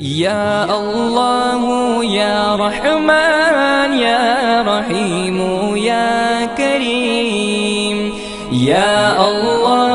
يا الله يا رحمن يا رحيم يا كريم يا الله